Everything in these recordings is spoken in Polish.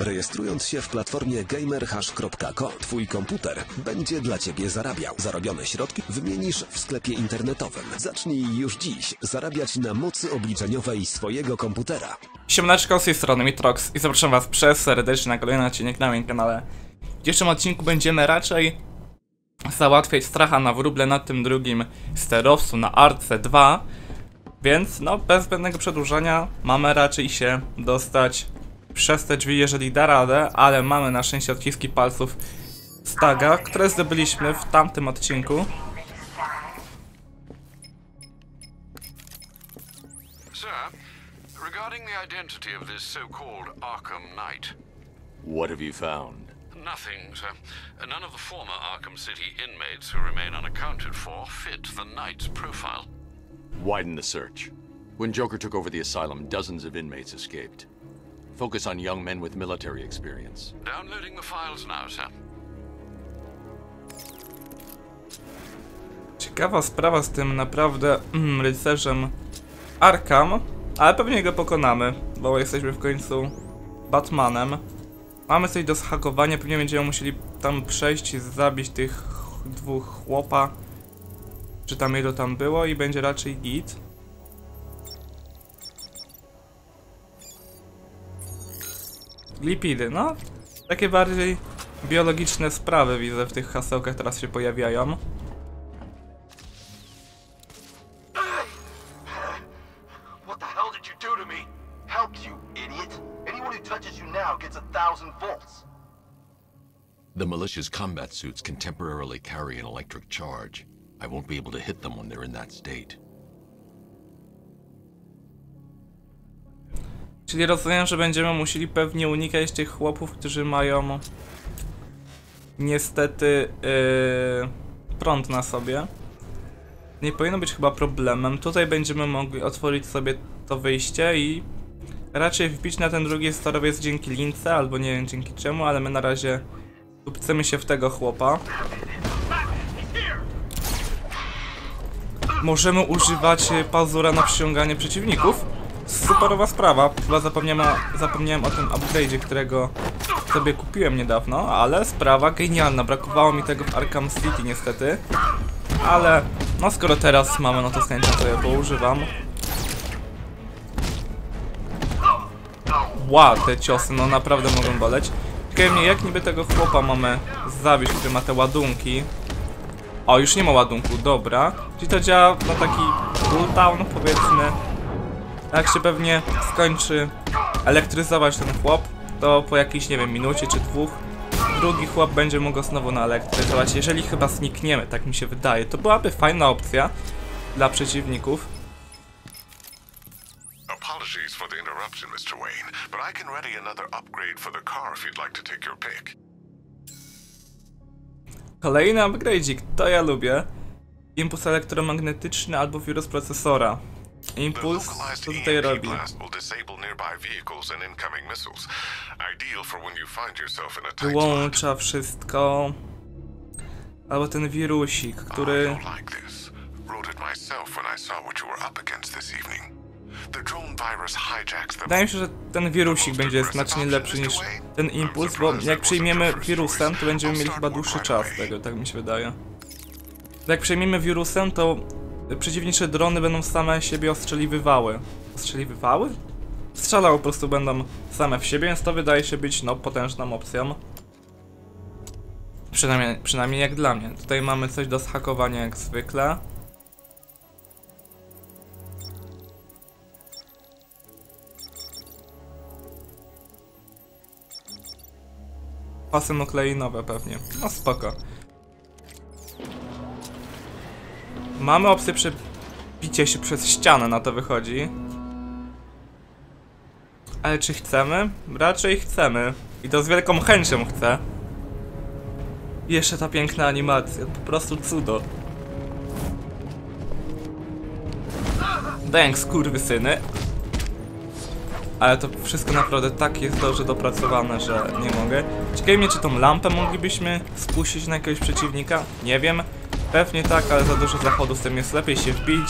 Rejestrując się w platformie gamerhash.co, twój komputer będzie dla ciebie zarabiał. Zarobione środki wymienisz w sklepie internetowym. Zacznij już dziś zarabiać na mocy obliczeniowej swojego komputera. Siemaneczko, z tej strony Mitrox i zapraszam was przez serdecznie na kolejny odcinek na moim kanale. W dzisiejszym odcinku będziemy raczej załatwiać stracha na wróble na tym drugim sterowcu na Arce 2 Więc no, bez zbędnego przedłużania mamy raczej się dostać przez te drzwi, jeżeli da radę, ale mamy na szczęście odciski palców Staga, które zdobyliśmy w tamtym odcinku. Sir, regarding the identity of this so-called Arkham Knight, What have you found? nothing, sir. None of the former Arkham City inmates who remain unaccounted for fit the Knight's profile. Widen the search. When Joker took over the asylum, dozens of inmates escaped. Focus on young men with military experience. Downloading the files now, sir. Ciekawa sprawa z tym naprawdę mm, rycerzem Arkham, ale pewnie go pokonamy, bo jesteśmy w końcu Batmanem. Mamy coś do zhakowania, pewnie będziemy musieli tam przejść i zabić tych dwóch chłopa, czy tam ilu tam było i będzie raczej git. Lipidy, no. Takie bardziej biologiczne sprawy widzę w tych hasełkach teraz się pojawiają. The militia's combat suits can temporarily carry an electric charge. I won't be able to hit them when they're in that state. Czyli rozumiem, że będziemy musieli pewnie unikać tych chłopów, którzy mają niestety yy, prąd na sobie. Nie powinno być chyba problemem. Tutaj będziemy mogli otworzyć sobie to wyjście i raczej wbić na ten drugi sterowiec dzięki lince, albo nie wiem dzięki czemu, ale my na razie tupcemy się w tego chłopa. Możemy używać y, pazura na przyciąganie przeciwników. Superowa sprawa. Chyba zapomniałem, zapomniałem o tym upgrade'zie, którego sobie kupiłem niedawno, ale sprawa genialna. Brakowało mi tego w Arkham City niestety. Ale no skoro teraz mamy, no to z chęcią sobie poużywam. Ła, te ciosy, no naprawdę mogą boleć. Ciekawe mnie, jak niby tego chłopa mamy zabić, który ma te ładunki. O, już nie ma ładunku, dobra. Czyli to działa na taki cooldown, powiedzmy. Jak się pewnie skończy elektryzować ten chłop, to po jakiejś, nie wiem, minucie czy dwóch, drugi chłop będzie mógł go znowu naelektryzować. Jeżeli chyba znikniemy, tak mi się wydaje, to byłaby fajna opcja dla przeciwników. Apologies for the interruption, Mr. Wayne, but I can ready another upgrade for the car if you'd like to take your pick. Kolejny upgrade'ik, to ja lubię. Impuls elektromagnetyczny albo wirus procesora. Impuls, co tutaj robi? Wyłącza wszystko. Albo ten wirusik, który... Wydaje mi się, że ten wirusik będzie znacznie lepszy niż ten impuls, bo jak przyjmiemy wirusem, to będziemy mieli chyba dłuższy czas tego, tak mi się wydaje. Jak przejmiemy wirusem, to przeciwnicze drony będą same siebie ostrzeliwywały. Ostrzeliwywały? Strzelały po prostu będą same w siebie, więc to wydaje się być no potężną opcją. Przynajmniej, przynajmniej jak dla mnie. Tutaj mamy coś do zhakowania jak zwykle. Pasy nukleinowe pewnie. No spoko. Mamy opcję przebicia się przez ścianę, na to wychodzi. Ale czy chcemy? Raczej chcemy. I to z wielką chęcią chcę. Jeszcze ta piękna animacja, po prostu cudo. Thanks, kurwysyny. Ale to wszystko naprawdę tak jest dobrze dopracowane, że nie mogę. Ciekawi mnie, czy tą lampę moglibyśmy spuścić na jakiegoś przeciwnika? Nie wiem. Pewnie tak, ale za dużo zachodu z tym jest lepiej się wbić,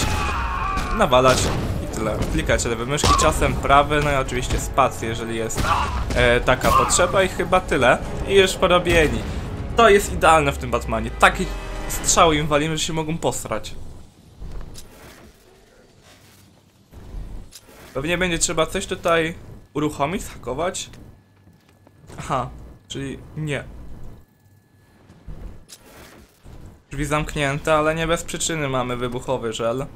nawalać i tyle. Klikać lewy myszki, czasem prawy, no i oczywiście spację, jeżeli jest e, taka potrzeba i chyba tyle. I już porobieni. To jest idealne w tym Batmanie. Takie strzały im walimy, że się mogą posrać. Pewnie będzie trzeba coś tutaj uruchomić, hakować. Aha, czyli nie. Drzwi zamknięte, ale nie bez przyczyny mamy wybuchowy żel.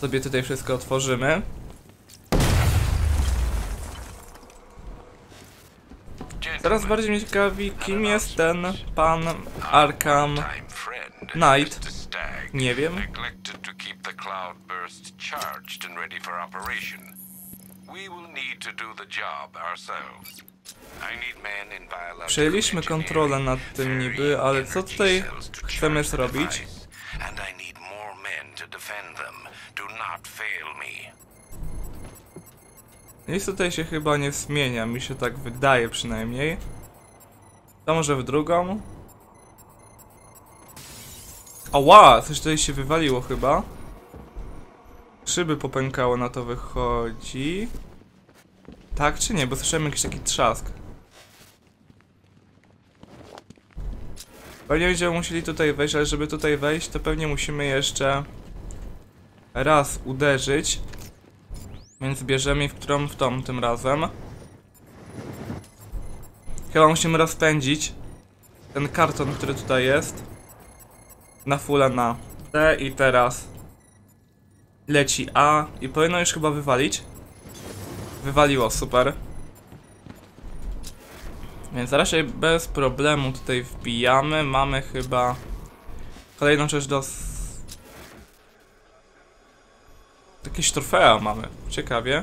Sobie tutaj wszystko otworzymy. Teraz bardziej mnie ciekawi, kim jest ten pan Arkham Knight. Nie wiem. We will need to do the job ourselves. Przejęliśmy kontrolę nad tym niby, ale co tutaj chcemy zrobić? Nic tutaj się chyba nie zmienia, mi się tak wydaje przynajmniej. To może w drugą? Ała! Coś tutaj się wywaliło chyba. Szyby popękało, na to wychodzi. Tak czy nie? Bo słyszałem jakiś taki trzask. Pewnie będziemy musieli tutaj wejść, ale żeby tutaj wejść, to pewnie musimy jeszcze raz uderzyć. Więc bierzemy w którą w tą tym razem. Chyba musimy rozpędzić ten karton, który tutaj jest. Na fulla na T i teraz leci A i powinno już chyba wywalić. Wywaliło, super. Więc raczej bez problemu tutaj wbijamy. Mamy chyba kolejną rzecz do Jakieś trofea mamy. Ciekawie.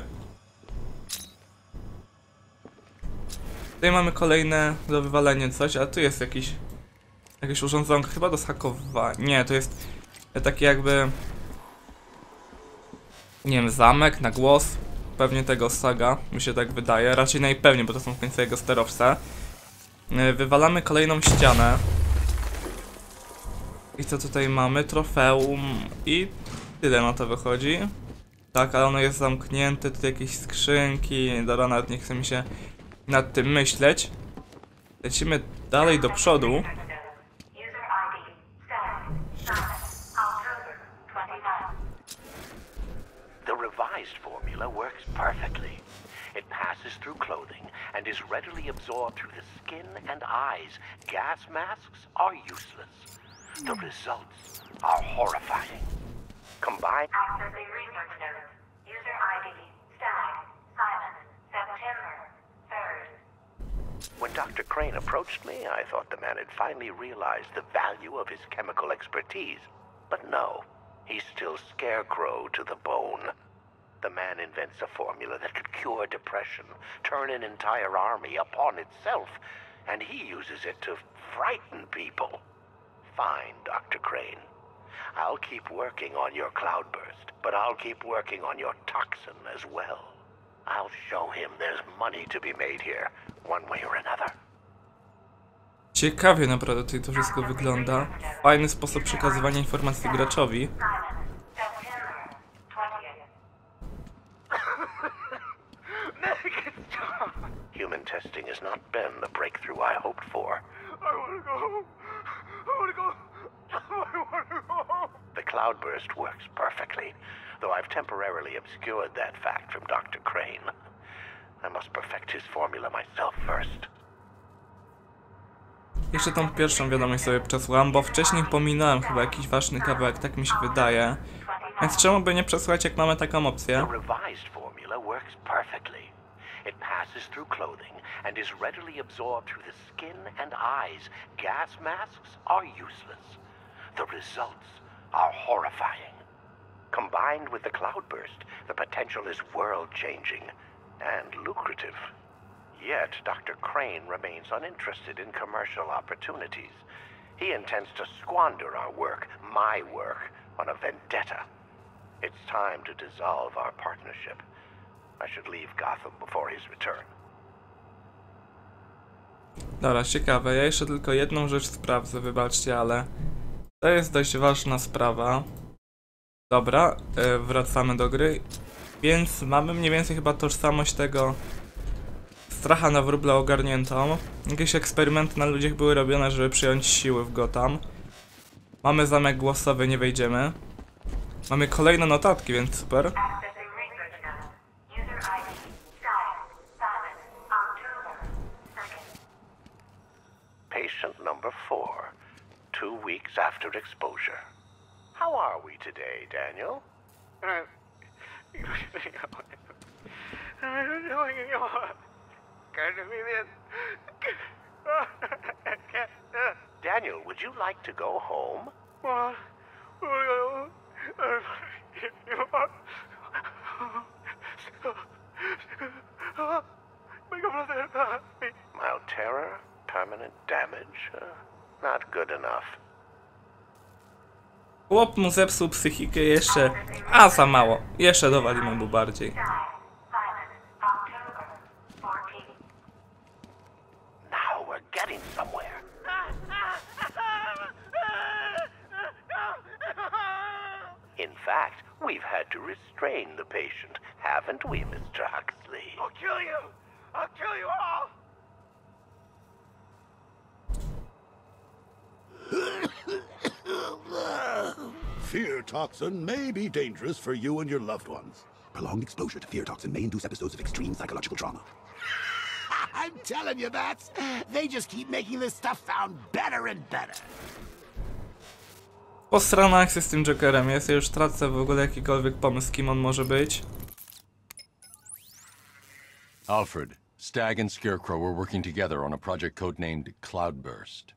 Tutaj mamy kolejne do wywalenia coś, a tu jest jakiś jakieś urządzonko, chyba do zhakowania. Nie, to jest taki jakby nie wiem, zamek na głos. Pewnie tego saga, mi się tak wydaje. Raczej najpewniej, bo to są w końcu jego sterowce. Yy, Wywalamy kolejną ścianę. I co tutaj mamy? Trofeum i tyle na to wychodzi. Tak, ale ono jest zamknięte, tutaj jakieś skrzynki, dobra, nawet nie chce mi się nad tym myśleć. Lecimy dalej do przodu. User ID, Stag, Simon, October 29. The revised formula works perfectly. It passes through clothing and is readily absorbed through the skin and eyes. Gas masks are useless. The hmm. results are horrifying. Combined Accessing research notes. User ID, Stag, Simon, September 3rd. When Dr. Crane approached me, I thought the man had finally realized the value of his chemical expertise. But no, he's still scarecrow to the bone. The man invents a formula that could cure depression, turn an entire army upon itself, and he uses it to frighten people. Fine, Dr. Crane. I'll keep working on your cloudburst, but I'll keep working on your toxin as well. I'll show him there's money to be made here, one way or another. Ciekawie naprawdę tutaj to wszystko wygląda. Fajny sposób przekazywania informacji graczowi. Testing has not been the breakthrough I hoped for. I want to go home. I want to go. I want to go home. The cloudburst works perfectly, though I've temporarily obscured that fact from Dr. Crane. I must perfect his formula myself first. Jeszcze tą pierwszą wiadomość sobie przesłałem, bo wcześniej pominąłem chyba jakiś ważny kawałek, tak mi się wydaje. Więc czemu by nie przesłać, jak mamy taką opcję? The revised formula works perfectly. It passes through clothing and is readily absorbed through the skin and eyes. Gas masks are useless. The results are horrifying. Combined with the cloudburst, the potential is world changing and lucrative. Yet, Dr. Crane remains uninterested in commercial opportunities. He intends to squander our work, my work, on a vendetta. It's time to dissolve our partnership. I should leave Gotham before his return. Dobra, ciekawe. Ja jeszcze tylko jedną rzecz sprawdzę, wybaczcie, ale to jest dość ważna sprawa. Dobra, e, wracamy do gry. Więc mamy mniej więcej chyba tożsamość tego stracha na wróble ogarniętą. Jakieś eksperymenty na ludziach były robione, żeby przyjąć siły w Gotham. Mamy zamek głosowy, nie wejdziemy. Mamy kolejne notatki, więc super. Number four, two weeks after exposure. How are we today, Daniel? Daniel, would you like to go home? Mild terror, permanent damage, uh, not good enough. Chłop mu zepsuł psychikę jeszcze. A, za mało. Jeszcze dowalimy mu bardziej. Style. Simon. October. 14. Now we're getting somewhere. In fact, we've had to restrain the patient, haven't we, Mr. Huxley? I'll kill you! I'll kill you all! Fear toxin may be dangerous for you and your loved ones. Prolonged exposure to fear toxin may induce episodes of extreme psychological trauma. I'm telling you that. They just keep making this stuff sound better and better. Po strona akcji z tym Jokerem jest, ja już tracę w ogóle jakikolwiek pomysł, kim on może być. Alfred, Stag and Scarecrow were working together on a project codenamed Cloudburst.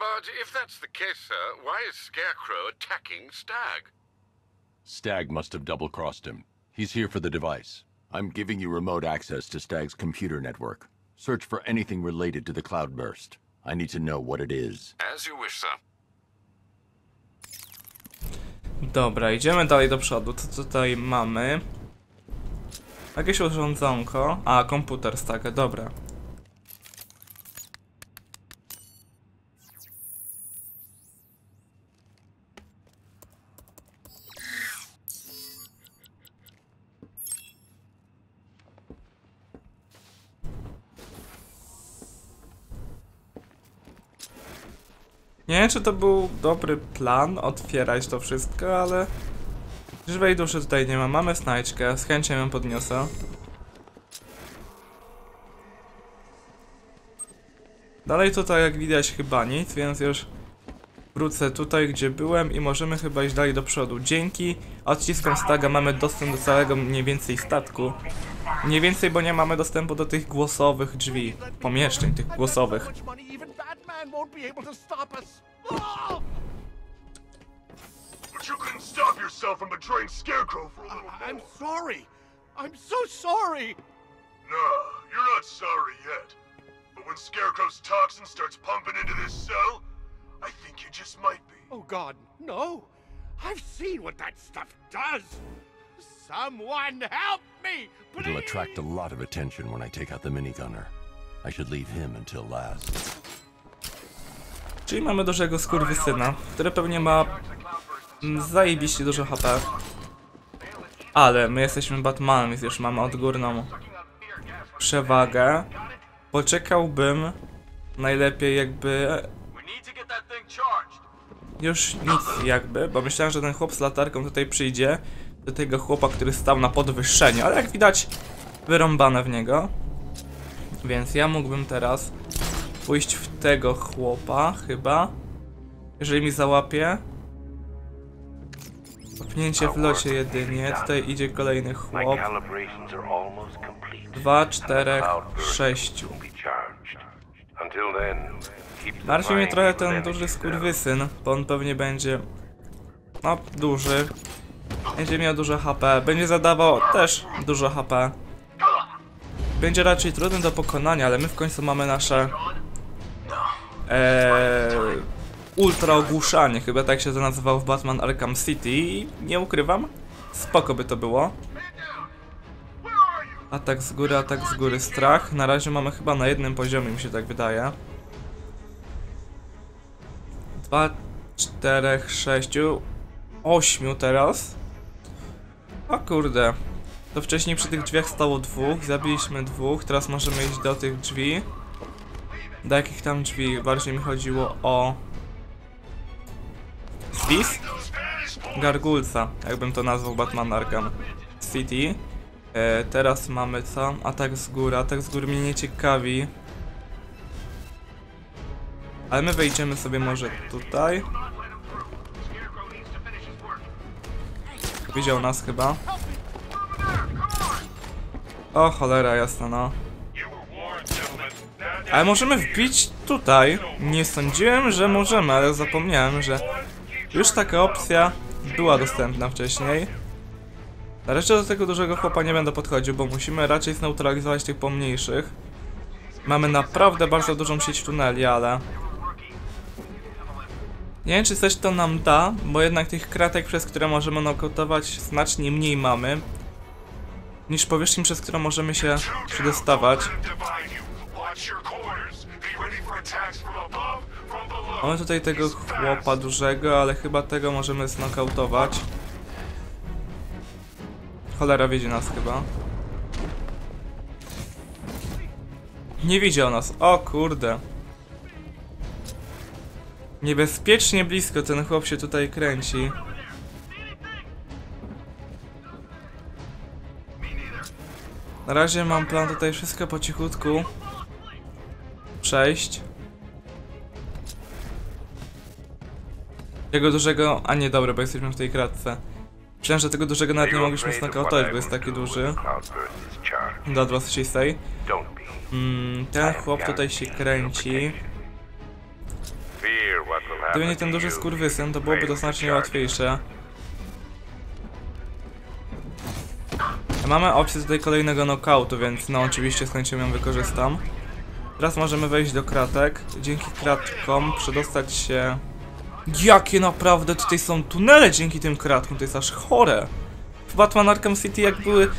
But if that's the case, sir, why is Scarecrow attacking Stag? Stag must have double crossed him. He's here for the device. I'm giving you remote access to Stag's computer network. Search for anything related to the Cloudburst. I need to know what it is. As you wish, sir. Dobra, idziemy dalej do przodu. Co tutaj mamy? Jakieś urządzonko. A, komputer stack, dobra. Nie wiem, czy to był dobry plan, otwierać to wszystko, ale... Żywej duszy tutaj nie ma. Mamy znajdźkę, z chęcią ją podniosę. Dalej tutaj, jak widać, chyba nic, więc już wrócę tutaj, gdzie byłem i możemy chyba iść dalej do przodu. Dzięki odciskom staga mamy dostęp do całego mniej więcej statku. Mniej więcej, bo nie mamy dostępu do tych głosowych drzwi, pomieszczeń tych głosowych. Won't be able to stop us. Oh! But you couldn't stop yourself from betraying Scarecrow for a little I'm sorry. I'm so sorry. No, you're not sorry yet. But when Scarecrow's toxin starts pumping into this cell, I think you just might be. Oh God, no. I've seen what that stuff does. Someone help me, please. It'll attract a lot of attention when I take out the minigunner. I should leave him until last. Czyli mamy dużego skurwysyna, który pewnie ma mm, zajebiście dużo HP. Ale my jesteśmy Batmanem, więc już mamy odgórną przewagę. Poczekałbym najlepiej jakby... Już nic jakby, bo myślałem, że ten chłop z latarką tutaj przyjdzie do tego chłopa, który stał na podwyższeniu, ale jak widać wyrąbane w niego. Więc ja mógłbym teraz pójść w tego chłopa, chyba. Jeżeli mi załapie. Kopnięcie w locie jedynie. Tutaj idzie kolejny chłop. Dwa, czterech, sześciu. Martwi mnie trochę ten duży skurwysyn, bo on pewnie będzie... No, duży. Będzie miał dużo HP, będzie zadawał też dużo HP. Będzie raczej trudny do pokonania, ale my w końcu mamy nasze... Eee, ultra ogłuszanie, chyba tak się to nazywało w Batman Arkham City i nie ukrywam, spoko by to było. Atak z góry, atak z góry, strach. Na razie mamy chyba na jednym poziomie, mi się tak wydaje. Dwa, czterech, sześciu. ośmiu teraz. O kurde. To wcześniej przy tych drzwiach stało dwóch, zabiliśmy dwóch, teraz możemy iść do tych drzwi. Do jakich tam drzwi? Bardziej mi chodziło o... Zwis? Gargulca, jakbym to nazwał Batman Arkham City. E, teraz mamy co? Atak z góry. Atak z góry mnie nie ciekawi. Ale my wejdziemy sobie może tutaj. Widział nas chyba. O cholera jasna no. Ale możemy wbić tutaj. Nie sądziłem, że możemy, ale zapomniałem, że już taka opcja była dostępna wcześniej. Na razie do tego dużego chłopa nie będę podchodził, bo musimy raczej zneutralizować tych pomniejszych. Mamy naprawdę bardzo dużą sieć tuneli, ale... Nie wiem, czy coś to nam da, bo jednak tych kratek, przez które możemy nokautować, znacznie mniej mamy. Niż powierzchni, przez którą możemy się przedostawać. Mamy tutaj tego chłopa dużego, ale chyba tego możemy znokautować. Cholera widzi nas chyba. Nie widział nas. O kurde. Niebezpiecznie blisko ten chłop się tutaj kręci. Na razie mam plan tutaj wszystko po cichutku przejść. Tego dużego... A nie, dobra, bo jesteśmy w tej kratce. Myślałem, że tego dużego nawet nie mogliśmy znokautować, bo jest taki duży. Do 26. Mm, ten chłop tutaj się kręci. Gdyby nie ten duży skurwysyn, to byłoby to znacznie łatwiejsze. Mamy opcję tutaj kolejnego knockoutu, więc no oczywiście z chęcią ją wykorzystam. Teraz możemy wejść do kratek. Dzięki kratkom przedostać się... Jakie naprawdę tutaj są tunele dzięki tym kratkom, to jest aż chore. W Batman Arkham City jak były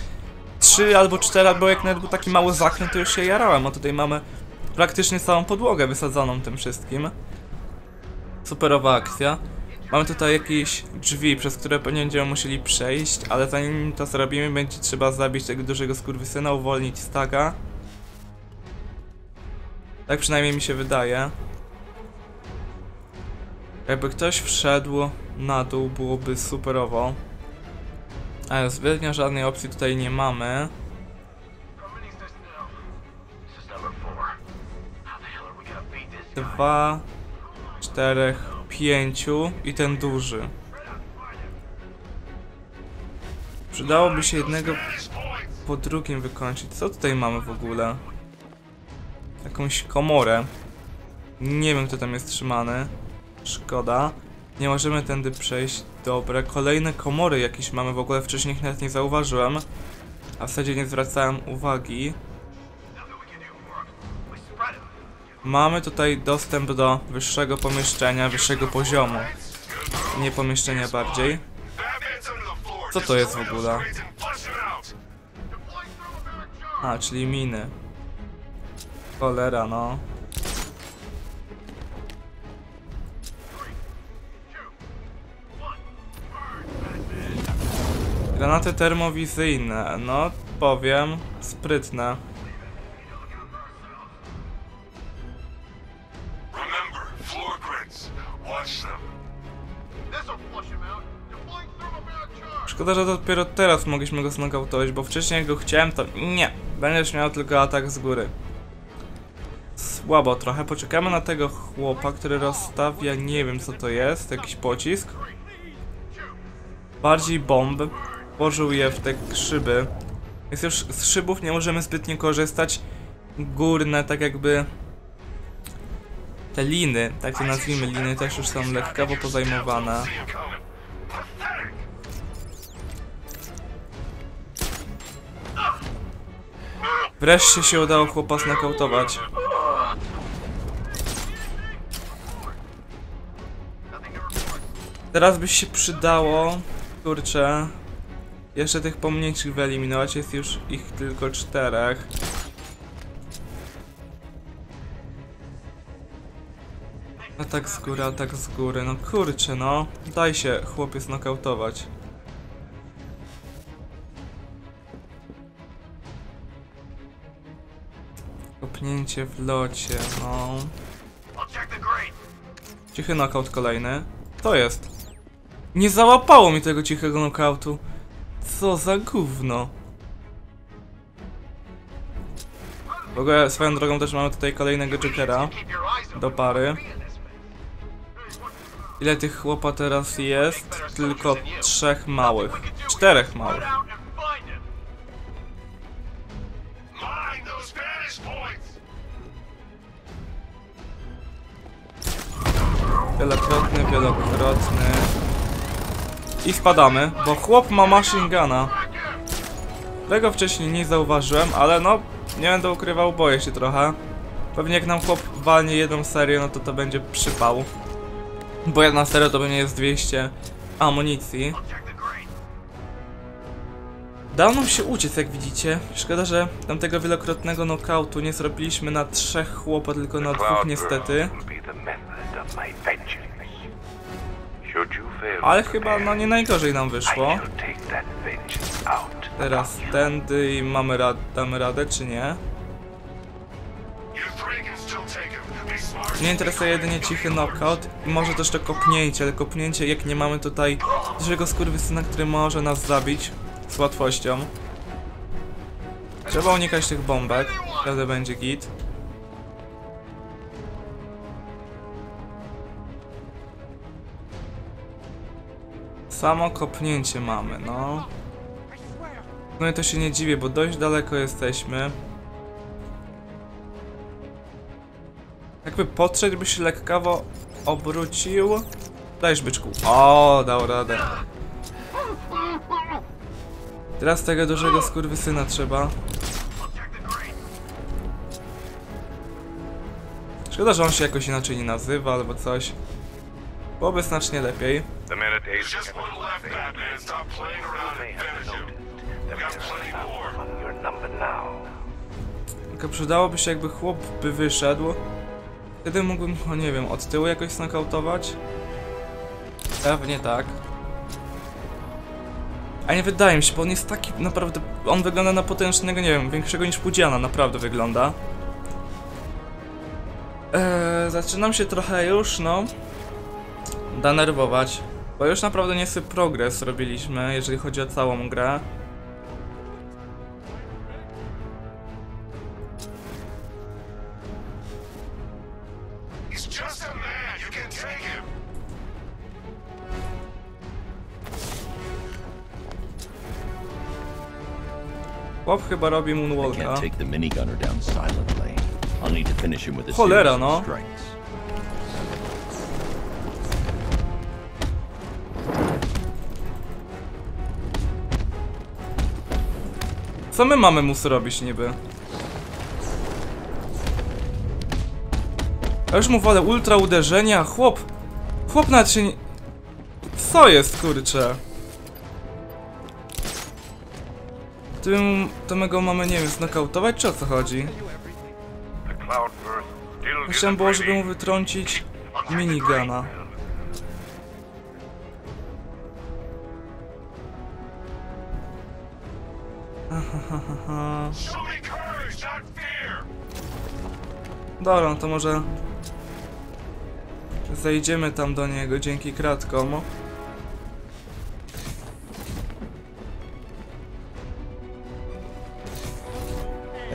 3 albo 4, albo jak nawet był taki mały zakręt, to już się jarałem, a tutaj mamy praktycznie całą podłogę wysadzoną tym wszystkim. Superowa akcja. Mamy tutaj jakieś drzwi, przez które pewnie będziemy musieli przejść, ale zanim to zrobimy, będzie trzeba zabić tego dużego skurwysyna, uwolnić staga. Tak przynajmniej mi się wydaje. Jakby ktoś wszedł na dół, byłoby superowo. Ale zbytnio żadnej opcji tutaj nie mamy. Dwa, czterech, pięciu i ten duży. Przydałoby się jednego po drugim wykończyć. Co tutaj mamy w ogóle? Jakąś komorę. Nie wiem kto tam jest trzymany. Szkoda. Nie możemy tędy przejść. Dobra, kolejne komory jakieś mamy w ogóle. Wcześniej ich nawet nie zauważyłem. A w zasadzie nie zwracałem uwagi. Mamy tutaj dostęp do wyższego pomieszczenia, wyższego poziomu. Nie pomieszczenia bardziej. Co to jest w ogóle? A, czyli miny. Cholera, no. Granaty termowizyjne, no powiem, sprytne. Szkoda, że dopiero teraz mogliśmy go znokautować, bo wcześniej jak go chciałem, to nie. Będziesz miał tylko atak z góry. Słabo trochę. Poczekamy na tego chłopa, który rozstawia, nie wiem co to jest, jakiś pocisk. Bardziej bomb. Włożył je w te szyby. Więc już z szybów nie możemy zbytnio korzystać. Górne, tak jakby... Te liny, tak to nazwijmy, liny też już są lekkawo pozajmowane. Wreszcie się udało chłopa znokautować. Teraz by się przydało, kurczę, jeszcze tych pomniejszych wyeliminować, jest już ich tylko czterech. Atak z góry, atak z góry. No kurczę, no. Daj się chłopiec nokautować. Kopnięcie w locie, no. Cichy knockout kolejny. To jest. Nie załapało mi tego cichego knockoutu. Co za gówno. W ogóle swoją drogą też mamy tutaj kolejnego Jokera do pary. Ile tych chłopa teraz jest? Tylko trzech małych. Czterech małych. Run out I spadamy, bo chłop ma machine guna. Tego wcześniej nie zauważyłem, ale no, nie będę ukrywał, boję się trochę. Pewnie jak nam chłop walnie jedną serię, no to to będzie przypał. Bo jedna seria to pewnie jest 200 amunicji. Dało nam się uciec, jak widzicie. Szkoda, że tamtego wielokrotnego knockoutu nie zrobiliśmy na trzech chłopa, tylko na dwóch niestety. Ale chyba no nie najgorzej nam wyszło. Teraz tędy i mamy rad damy radę, czy nie? Mnie interesuje jedynie cichy knockout i może też to kopnięcie, ale kopnięcie jak nie mamy tutaj dużego skurwysyna, który może nas zabić z łatwością. Trzeba unikać tych bombek, wtedy będzie git. Samo kopnięcie mamy, no. No i to się nie dziwię, bo dość daleko jesteśmy. Jakby podszedł, by się lekkawo obrócił. Dajesz byczku. O, dał radę. Teraz tego dużego skurwysyna trzeba. Szkoda, że on się jakoś inaczej nie nazywa albo coś. Byłoby znacznie lepiej. Tylko przydałoby się jakby chłop by wyszedł. Wtedy mógłbym, o nie wiem, od tyłu jakoś snokautować? Pewnie tak. A nie wydaje mi się, bo on jest taki naprawdę... On wygląda na potężnego, nie wiem, większego niż Pudziana, naprawdę wygląda. Eee, zaczynam się trochę już, no... Denerwować. Bo już naprawdę niezły progres robiliśmy, jeżeli chodzi o całą grę. He's just a man. You can Co my mamy mu zrobić niby? Ja już mu wolę ultra uderzenia, chłop! Chłop się nie... Co jest, kurcze? Tym... To my go mamy, nie wiem, znokautować, czy o co chodzi? Chciałem było, żeby mu wytrącić minigana. Dobra, no to może... Zejdziemy tam do niego dzięki kratkom.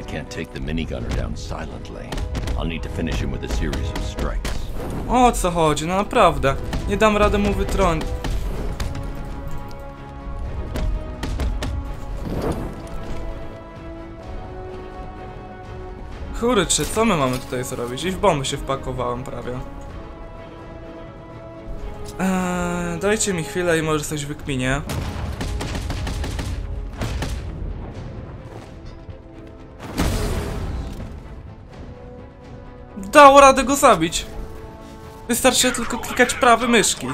I can't take the minigunner down silently. I'll need to finish him with a series of strikes. O co chodzi? No naprawdę. Nie dam rady mu wytrącić. Kurczę, co my mamy tutaj zrobić? I w bomby się wpakowałem prawie. Eee, dajcie mi chwilę i może coś wykminię. Dało radę go zabić. Wystarczy tylko klikać prawy myszki.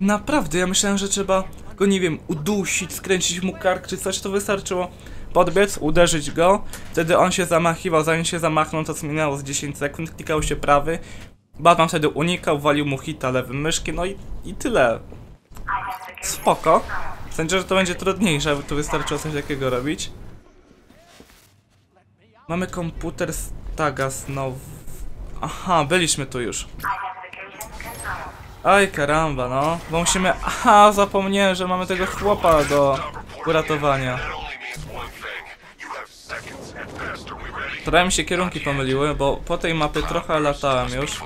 Naprawdę, ja myślałem, że trzeba go, nie wiem, udusić, skręcić mu kark czy coś, to wystarczyło podbiec, uderzyć go, wtedy on się zamachiwał, zanim się zamachnął, to minęło z 10 sekund, klikał się prawy, Batman wtedy unikał, walił mu hita lewym myszkiem, no i, i tyle. Spoko. Sądzę, że to będzie trudniejsze, aby tu wystarczyło coś takiego robić. Mamy komputer z taga znowu. Aha, byliśmy tu już. Aj karamba, no. Bo musimy... Aha, zapomniałem, że mamy tego chłopa do uratowania. Trochę mi się kierunki pomyliły, bo po tej mapie trochę latałem już.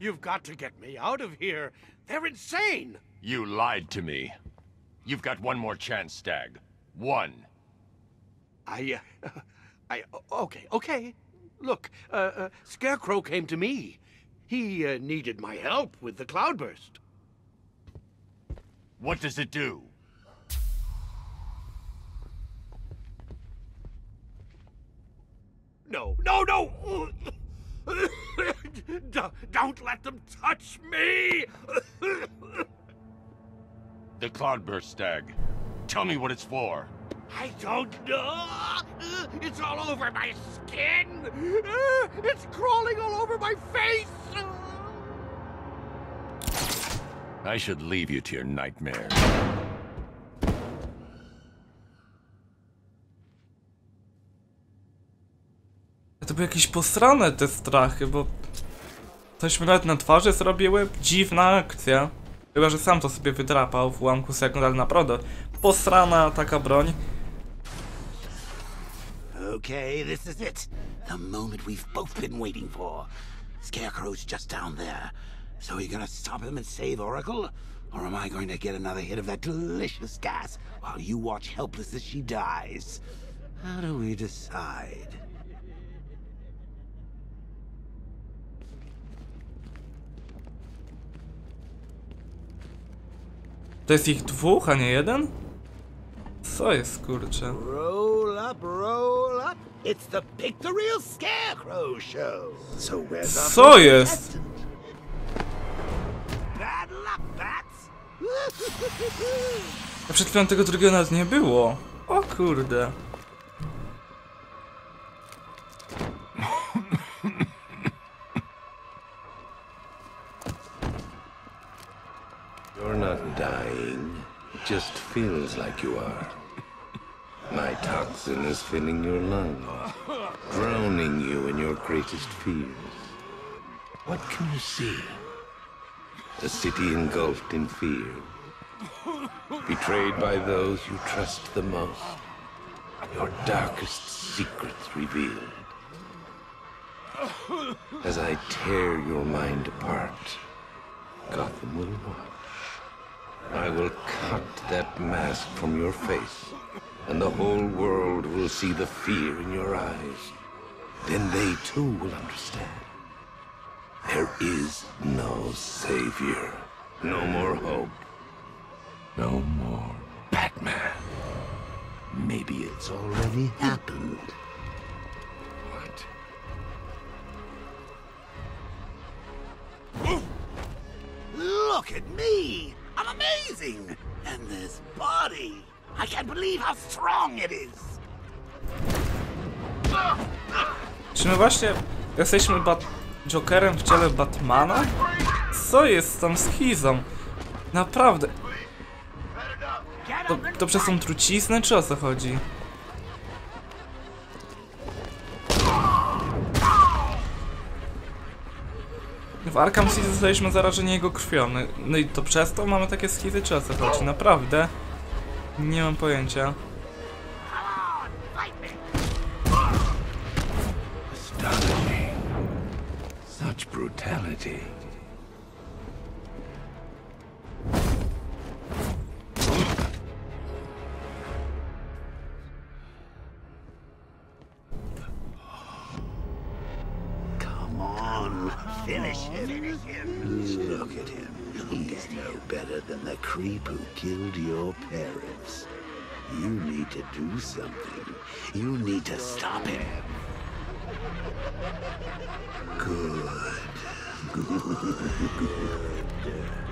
You've got to get me out of here. They're insane. You lied to me. You've got one more chance, Stag. One. I, uh, I, okay, okay. Look, uh, uh, Scarecrow came to me. He uh, needed my help with the cloudburst. What does it do? No, no, no! Don't let them touch me! The Cloudburst, Stag. Tell me what it's for. I don't know. It's all over my skin. It's crawling all over my face. I should leave you to your nightmare. To były jakieś posrane te strachy, bo... Coś mi nawet na twarzy zrobiły? Dziwna akcja. Chyba, że sam to sobie wydrapał w ułamku sekund, ale naprawdę posrana taka broń. Okay, this is it. The moment we've both been waiting for. Scarecrow's just down there. So are you gonna stop him and save Oracle? Or am I going to get another hit of that delicious gas while you watch helpless as she dies? How do we decide? To jest ich dwóch, a nie jeden? Co jest, kurczę? Roll up, roll up. It's the Pictorial Scarecrow Show. So where's our Co jest? Bad luck, bats. A przed chwilą tego drugiego nawet nie było. O kurde. You're not dying. It just feels like you are. My toxin is filling your lungs, drowning you in your greatest fears. What can you see? A city engulfed in fear. Betrayed by those you trust the most. Your darkest secrets revealed. As I tear your mind apart, Gotham will watch. I will cut that mask from your face, and the whole world will see the fear in your eyes. Then they too will understand. There is no savior, no more hope, no more Batman. Maybe it's already happened. What? Look at me! I'm amazing! And this body! I can't believe how strong it is! Czy my właśnie jesteśmy Bat Jokerem w ciele Batmana? Co jest z tą schizą? Naprawdę. To, to przez tą truciznę, czy o co chodzi? W Arkham City zostaliśmy zarażeni jego krwią. No, no i to przez to mamy takie schizy, czy o co chodzi? Naprawdę? Nie mam pojęcia. Such brutality. Creep who killed your parents. You need to do something. You need to stop him.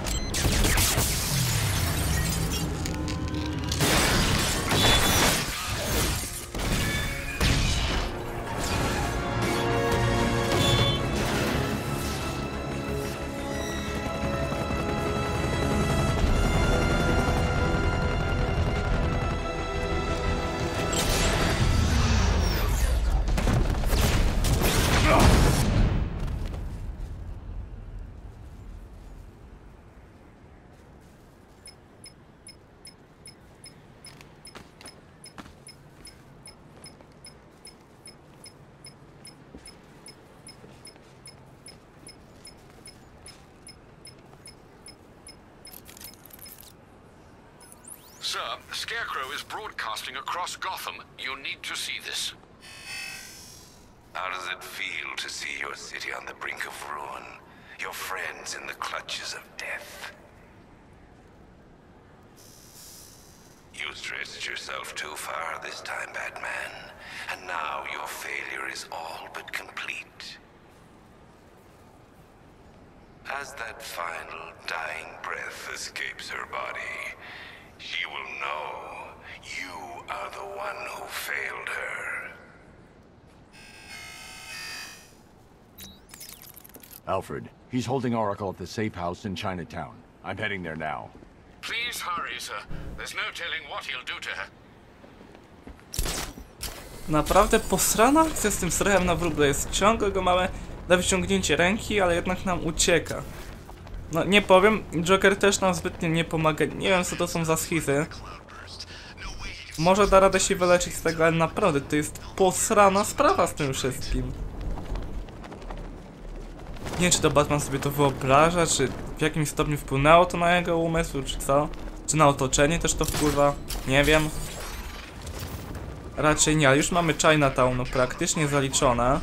Sir, Scarecrow is broadcasting across Gotham. You need to see this. How does it feel to see your city on the brink of ruin? Your friends in the clutches of death? You stretched yourself too far this time, Batman. And now your failure is all but complete. As that final dying breath escapes her body, she will know you are the one who failed her. Alfred, he's holding Oracle at the safe house in Chinatown. I'm heading there now. Please hurry, sir. There's no telling what he'll do to her. Naprawdę posrana akcja z tym strychem na wróble jest ciągle go małe na wyciągnięcie ręki, ale jednak nam ucieka. No nie powiem, Joker też nam zbytnio nie pomaga. Nie wiem co to są za schizy. Może da radę się wyleczyć z tego, ale naprawdę to jest posrana sprawa z tym wszystkim. Nie wiem czy to Batman sobie to wyobraża, czy w jakimś stopniu wpłynęło to na jego umysł, czy co? Czy na otoczenie też to wpływa? Nie wiem. Raczej nie, ale już mamy Chinatown no, praktycznie zaliczone.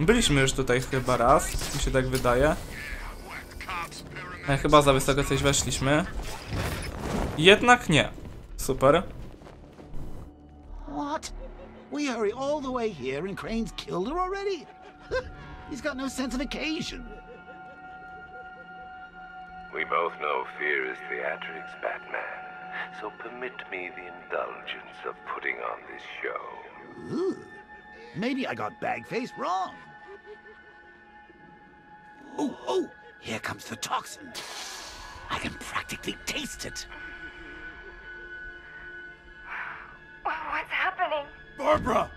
Byliśmy już tutaj chyba raz, mi się tak wydaje. E, chyba za wysoko coś weszliśmy. Jednak nie. Super. What? We hurry all the way here and Crane's killed her already? He's got no sense of occasion. We both know fear is theatrics, Batman. So permit me the indulgence of putting on this show. Ooh. Maybe I got Bagface wrong. Oh, oh, here comes the toxin. I can practically taste it. What's happening? Barbara!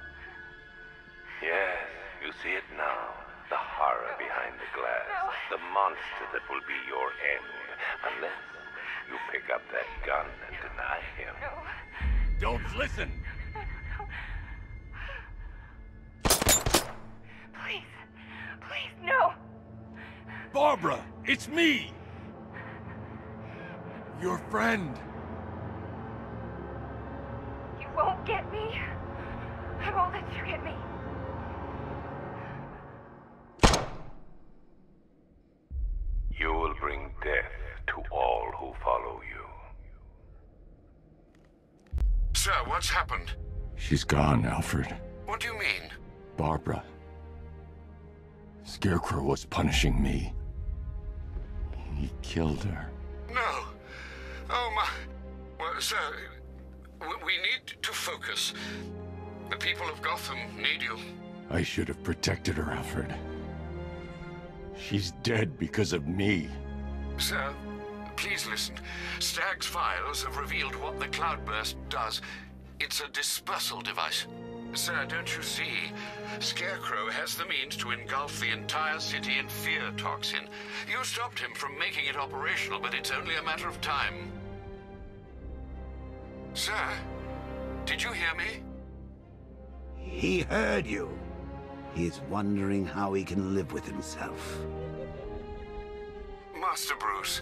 Yes, you see it now. The horror behind the glass. The monster that will be your end. Unless you pick up that gun and deny him. Don't listen! Barbara, it's me! Your friend. You won't get me. I won't let you get me. You will bring death to all who follow you. Sir, what's happened? She's gone, Alfred. What do you mean? Barbara. Scarecrow was punishing me. He killed her. No. Oh, my. Well, sir, we need to focus. The people of Gotham need you. I should have protected her, Alfred. She's dead because of me. Sir, please listen. Stag's files have revealed what the cloudburst does. It's a dispersal device. Sir, don't you see? Scarecrow has the means to engulf the entire city in fear toxin. You stopped him from making it operational, but it's only a matter of time. Sir, did you hear me? He heard you. He's wondering how he can live with himself. Master Bruce,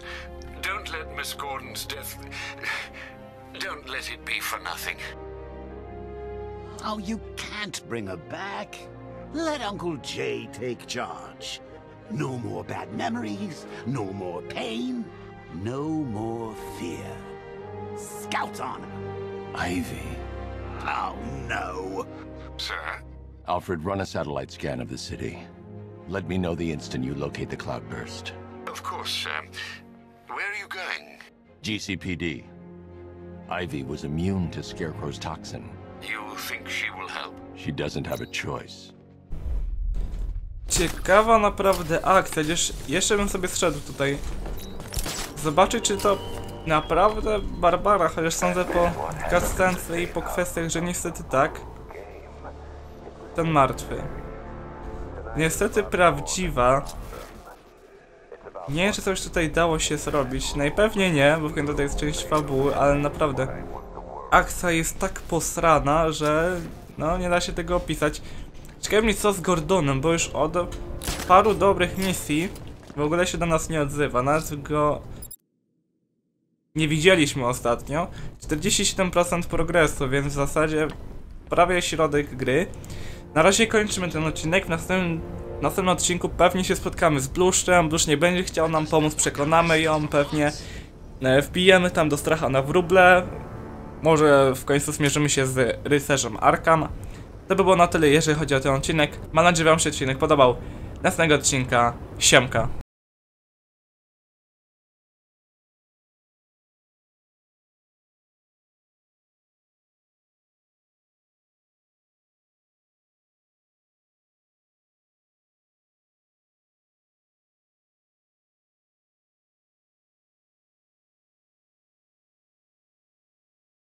don't let Miss Gordon's death. Don't let it be for nothing. Oh, you can't bring her back. Let Uncle Jay take charge. No more bad memories, no more pain, no more fear. Scout on her. Ivy. Oh, no. Sir, Alfred, run a satellite scan of the city. Let me know the instant you locate the cloudburst. of course, sir. Where are you going? GCPD. Ivy was immune to Scarecrow's toxin. You think she will help? She doesn't have a choice. Ciekawa naprawdę akcja, gdzieś jeszcze bym sobie zszedł tutaj. Zobaczyć czy to naprawdę Barbara, chociaż sądzę po cutscence i po kwestiach, że niestety tak. Ten martwy. Niestety prawdziwa. Nie wiem, czy coś tutaj dało się zrobić. Najpewniej nie, bo w końcu to jest część fabuły, ale naprawdę. Akcja jest tak posrana, że no nie da się tego opisać. Ciekawe mnie co z Gordonem, bo już od paru dobrych misji w ogóle się do nas nie odzywa. Nawet go nie widzieliśmy ostatnio. 47% progresu, więc w zasadzie prawie środek gry. Na razie kończymy ten odcinek. W następnym, w następnym odcinku pewnie się spotkamy z Bluszczem. Bluszcz nie będzie chciał nam pomóc, przekonamy ją pewnie. E, Wbijemy tam do stracha na wróble. Może w końcu zmierzymy się z rycerzem Arkham. To by było na tyle, jeżeli chodzi o ten odcinek. Mam nadzieję, że Wam się odcinek podobał. Następnego odcinka. Siemka.